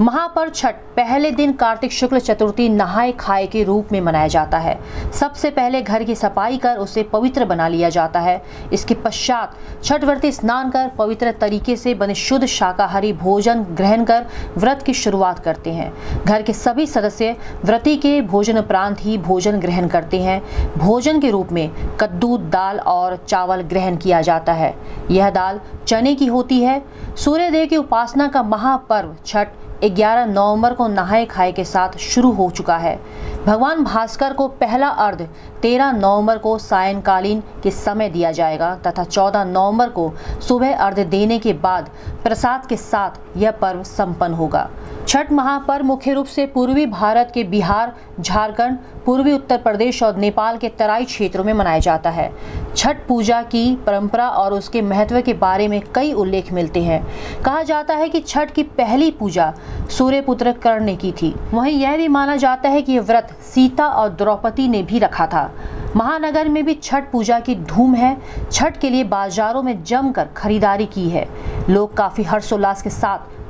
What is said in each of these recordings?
महापर्व छठ पहले दिन कार्तिक शुक्ल चतुर्थी नहाए खाए के रूप में मनाया जाता है। सबसे पहले घर की सफ़ाई कर उसे पवित्र बना लिया जाता है। इसके पश्चात छठ व्रती स्नान कर पवित्र तरीके से बने शुद्ध शाकाहारी भोजन ग्रहण कर व्रत की शुरुआत करते हैं। घर के सभी सदस्य व्रती के भोजन उपरांत ही भोजन ग्रहण करते हैं। भोजन के रूप में कद्दू, दाल और चावल ग्रहण किया जाता है। यह दाल चने की होती है। सूर्य देव की उपासना का महापर्व छठ 11 नवंबर को नहाए खाए के साथ शुरू हो चुका है। भगवान भास्कर को पहला अर्ध 13 नवंबर को सायंकालीन के समय दिया जाएगा तथा 14 नवंबर को सुबह अर्ध देने के बाद प्रसाद के साथ यह पर्व संपन्न होगा। छठ महापर्व मुख्य रूप से पूर्वी भारत के बिहार, झारखंड, पूर्वी उत्तर प्रदेश और नेपाल के तराई क्षेत्रों में मनाया जाता है। छठ पूजा की परंपरा और उसके महत्व के बारे में कई उल्लेख मिलते हैं। कहा जाता है कि छठ की पहली पूजा सूर्य पुत्र कर्ण ने की थी। वहीं यह भी माना जाता है कि यह व्रत सीता और द्रौपदी ने भी रखा था। महानगर में भी छठ पूजा की धूम है। छठ के लिए बाजारों में जमकर खरीदारी की है। लोग काफ़ी हर्षोल्लास के साथ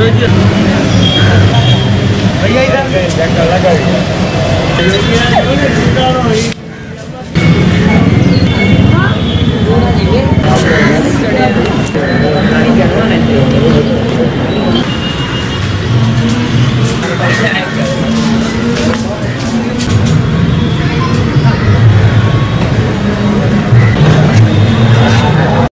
भैया